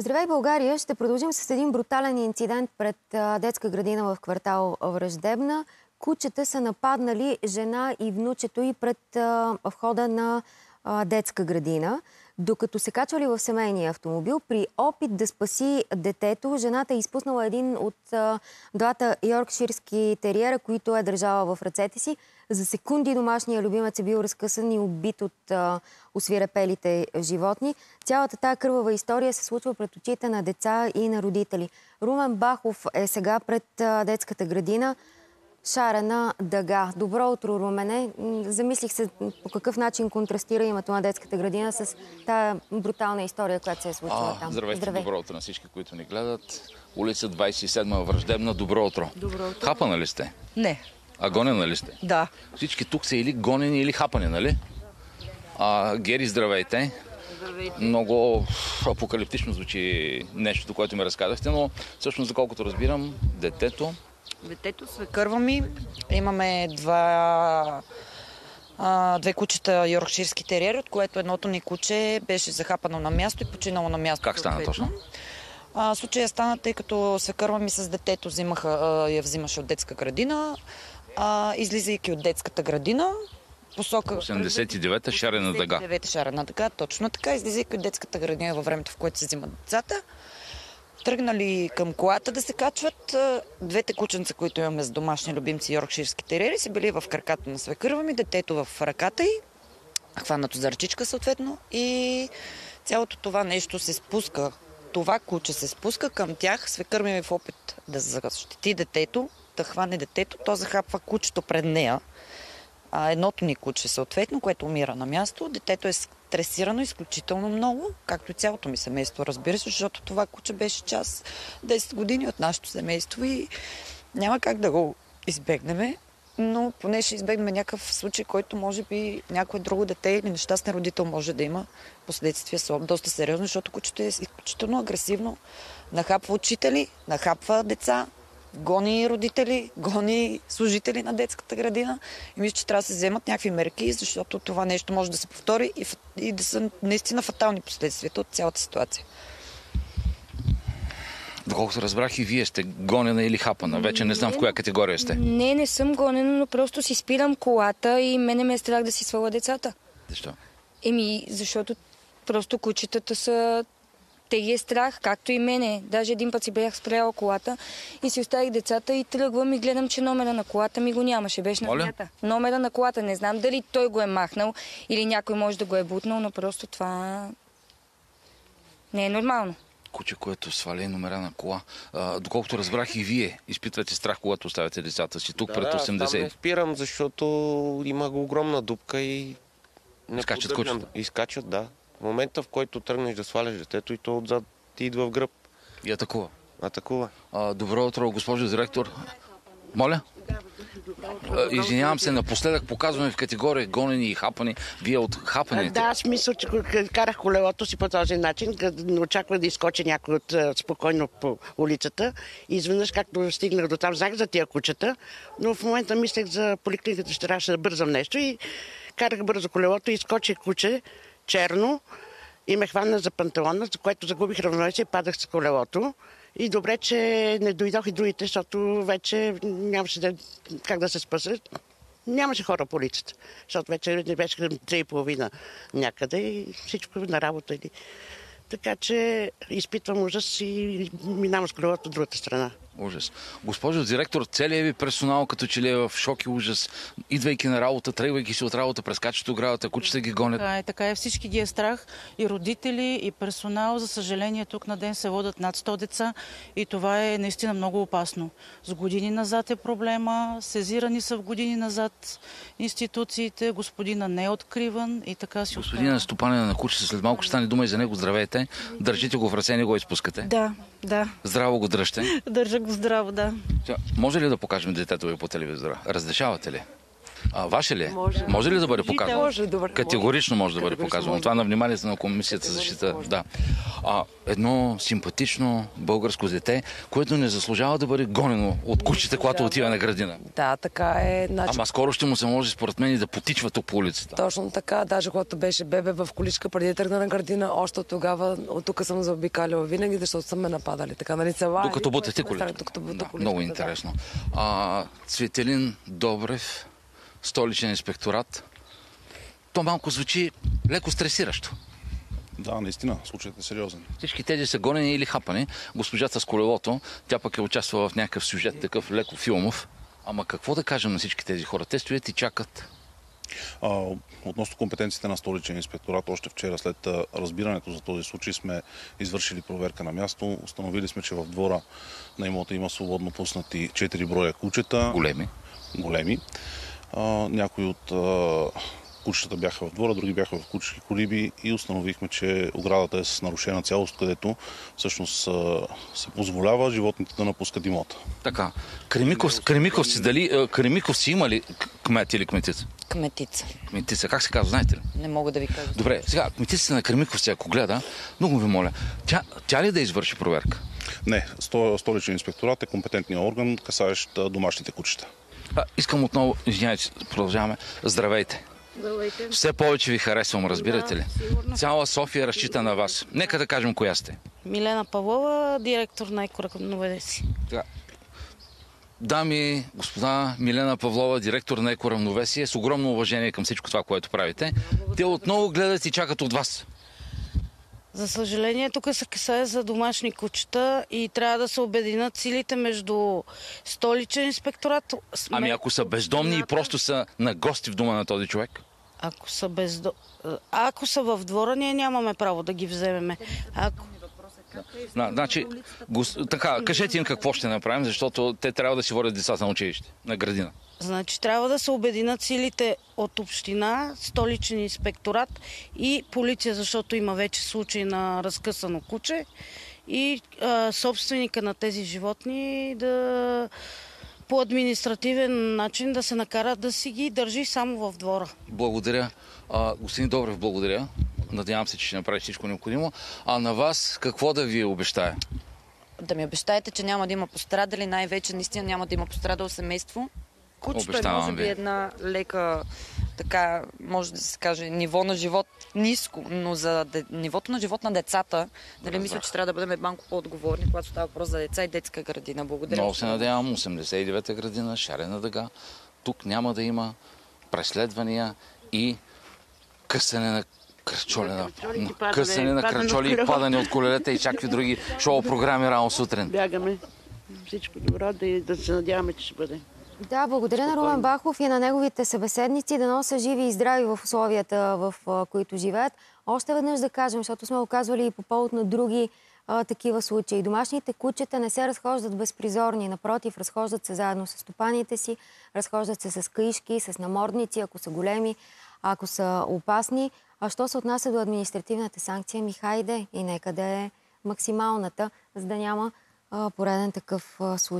Здравей, България! Ще продължим с един брутален инцидент пред детска градина в квартал Враждебна. Кучета са нападнали жена и внучето и пред входа на детска градина. Докато се качвали в семейния автомобил, при опит да спаси детето, жената е изпуснала един от двата йоркширски териера, които е държала в ръцете си. За секунди домашния любимец е бил разкъсан и убит от а, освирепелите животни. Цялата тая кървава история се случва пред очите на деца и на родители. Румен Бахов е сега пред а, детската градина шарена дъга. Добро утро, Румене. Замислих се по какъв начин контрастира името на детската градина с тая брутална история, която се е случила там. Здравейте, Здравей. добро утро на всички, които ни гледат. Улица 27 Враждебна, добро утро. Добро утро. Хапана ли сте? Не. А гонена ли сте? Да. Всички тук са или гонени, или хапани, нали? А, Гери, здравейте. Здравейте. Много апокалиптично звучи нещото, което ми разказахте, но всъщност, доколкото разбирам, детето Детето, свекърва ми. Имаме два а, две кучета йоркширски териери, от което едното ни куче беше захапано на място и починало на място. Как стана точно? А, случая стана, тъй като свекърва ми с детето взимаха, а, я взимаше от детска градина. А, излизайки от детската градина, посока... 89-та шарена дъга. 89-та шарена дъга, точно така. Излизайки от детската градина във времето, в което се взимат децата, тръгнали към колата да се качват. Двете кученца, които имаме с домашни любимци йоркширски терери, са били в краката на свекърва ми, детето в ръката й, хванато за ръчичка съответно и цялото това нещо се спуска. Това куче се спуска към тях, свекър ми е в опит да защити детето, да хване детето, то захапва кучето пред нея. А едното ни куче, съответно, което умира на място, детето е стресирано изключително много, както и цялото ми семейство, разбира се, защото това куче беше час 10 години от нашето семейство и няма как да го избегнем, но поне ще избегнем някакъв случай, който може би някое друго дете или нещастен родител може да има последствия са доста сериозно, защото кучето е изключително агресивно. Нахапва учители, нахапва деца, гони родители, гони служители на детската градина и мисля, че трябва да се вземат някакви мерки, защото това нещо може да се повтори и, и да са наистина фатални последствията от цялата ситуация. Доколкото разбрах и вие сте гонена или хапана. Вече не знам в коя категория сте. Не, не съм гонена, но просто си спирам колата и мене ме е страх да си сваля децата. Защо? Еми, защото просто кучетата са те ги е страх, както и мене. Даже един път си бях спряла колата и си оставих децата и тръгвам и гледам, че номера на колата ми го нямаше. Беше на земята. Номера на колата. Не знам дали той го е махнал или някой може да го е бутнал, но просто това не е нормално куче, което свали номера на кола. А, доколкото разбрах и вие, изпитвате страх, когато оставяте децата си тук да, пред 80. Да, не спирам, защото има огромна дупка и не скачат кучета. Изкачат, да. Момента, в който тръгнеш да сваляш детето и то отзад ти идва в гръб. И атакува. Атакува. А, добро утро, госпожо директор. Моля? Извинявам се, напоследък показваме в категория гонени и хапани. Вие от хапаните. Да, аз мисля, че карах колелото си по този начин, като очаквах да изкочи някой от спокойно по улицата. Изведнъж, както стигнах до там, знах за тия кучета, но в момента мислех за поликлиниката, ще трябваше да бързам нещо и карах бързо колелото и изкочи куче черно и ме хвана за панталона, за което загубих равновесие и падах с колелото. И добре, че не дойдох и другите, защото вече нямаше да, как да се спасят. Нямаше хора по улицата, защото вече не беше и половина някъде и всичко на работа. Така че изпитвам ужас и минавам с колелото от другата страна. Ужас. Госпожо директор, целият ви персонал като че ли е в шок и ужас, идвайки на работа, тръгвайки се от работа, прескачат оградата, кучета ги гонят. Така е, така е. Всички ги е страх. И родители, и персонал. За съжаление, тук на ден се водят над 100 деца и това е наистина много опасно. С години назад е проблема, сезирани са в години назад институциите, господина не е откриван и така си Господина остава. стопанина на кучета, след малко ще стане дума и за него. Здравейте. Държите го в ръце, не го изпускате. Да, да. Здраво го дръжте. Държа го здраво, да. Може ли да покажем детето ви по телевизора? Разрешавате ли? А, ваше ли е? Може. може ли да бъде показано? Може да бъде. Категорично може да бъде показано. Това на вниманието на Комисията за защита. Да. А, едно симпатично българско дете, което не заслужава да бъде гонено от кучета, когато отива на градина. Да, така е. Значи, Ама скоро ще му се може, според мен, и да потичва тук по улицата. Точно така, даже когато беше бебе в количка преди да тръгна на градина, още от тогава, от тук съм заобикаляла винаги, защото са ме нападали. Така, нали, цела. Докато бутахте количка. Докато бута Да, количката, много да. интересно. А, Цветелин Добрев, столичен инспекторат. То малко звучи леко стресиращо. Да, наистина, случаят е сериозен. Всички тези са гонени или хапани. Госпожата с колелото, тя пък е участвала в някакъв сюжет, такъв леко филмов. Ама какво да кажем на всички тези хора? Те стоят и чакат. А, относно компетенциите на столичен инспекторат, още вчера след разбирането за този случай сме извършили проверка на място. Установили сме, че в двора на имота има свободно пуснати 4 броя кучета. Големи. големи. Някои от кучетата бяха в двора, други бяха в кучешки колиби и установихме, че оградата е с нарушена цялост, където всъщност се позволява животните да напускат имота. Така. Кремиков, Кремиковци, дали е, Кремиковци има ли кмет или кметица? Кметица. Кметица, как се казва, знаете ли? Не мога да ви кажа. Добре, сега, кметицата на Кремиковци, ако гледа, много ви моля, тя, тя ли да извърши проверка? Не, сто- столичен инспекторат е компетентният орган, касаещ домашните кучета. А, искам отново, извинявайте, продължаваме. Здравейте. Здравейте. Все повече ви харесвам, разбирате ли? Да, сигурно. Цяла София разчита на вас. Нека да кажем коя сте. Милена Павлова, директор на Екоравновеси. Така. Дами, господа, Милена Павлова, директор на Екоравновесие, с огромно уважение към всичко това, което правите. Те отново гледат и чакат от вас. За съжаление, тук се касае за домашни кучета и трябва да се обединят силите между столичен инспекторат. сме- Ами ако са бездомни и просто са на гости в дома на този човек? Ако са бездо... Ако са в двора, ние нямаме право да ги вземеме. Ако... На, значи, гос... така, кажете им какво ще направим, защото те трябва да си водят децата на училище, на градина. Значи трябва да се обединят силите от община, столичен инспекторат и полиция, защото има вече случаи на разкъсано куче и а, собственика на тези животни да по административен начин да се накарат да си ги държи само в двора. Благодаря. А, господин Добрев, благодаря. Надявам се, че ще направи всичко необходимо. А на вас какво да ви обещая? Да ми обещаете, че няма да има пострадали, най-вече наистина няма да има пострадало семейство. Кучето е може би ви. една лека, така, може да се каже, ниво на живот ниско, но за де, нивото на живот на децата, нали мисля, че трябва да бъдем малко по-отговорни, когато става въпрос за деца и детска градина. Благодаря. Много се надявам. 89-та градина, шарена дъга. Тук няма да има преследвания и късане на кръчоли, на, кръчоли и късане на кръчоли и падане от колелета и всякакви други шоу програми рано сутрин. Бягаме. Всичко добро, да, да се надяваме, че ще бъде. Да, благодаря на Румен Бахов и на неговите събеседници. Да носа живи и здрави в условията, в които живеят. Още веднъж да кажем, защото сме го казвали и по повод на други а, такива случаи. Домашните кучета не се разхождат безпризорни. Напротив, разхождат се заедно с стопаните си, разхождат се с каишки, с намордници, ако са големи, ако са опасни. А що се отнася до административната санкция, ми хайде и нека да е максималната, за да няма пореден такъв случай.